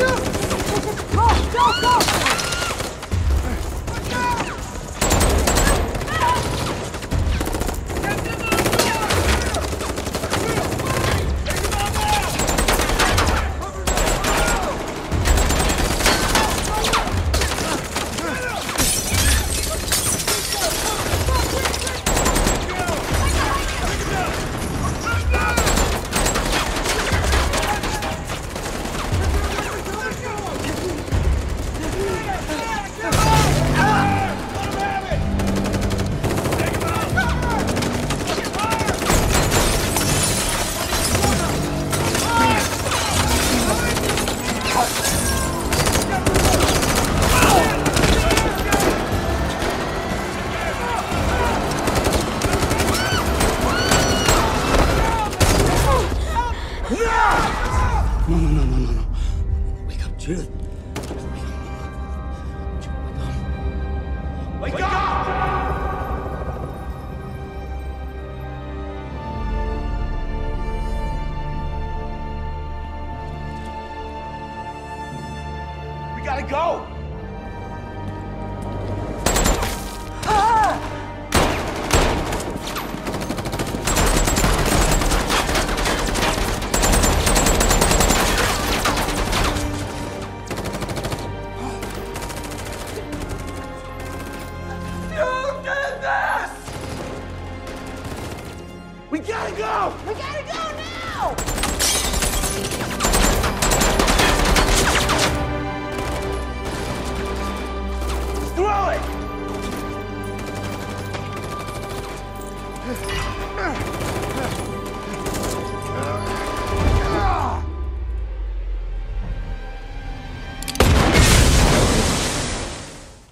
Go, Up, Wake up! We gotta go! We gotta go! We gotta go now! Throw it!